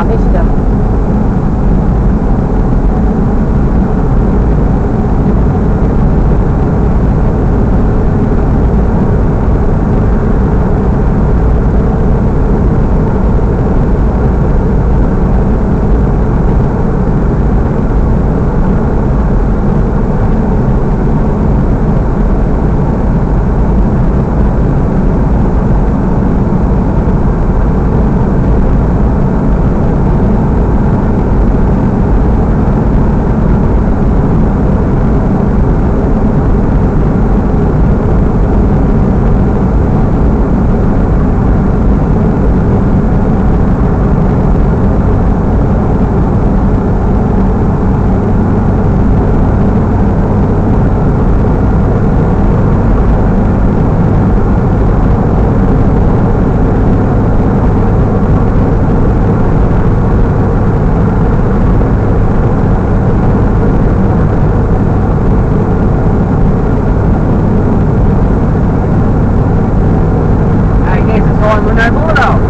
把那洗掉 lugar rural.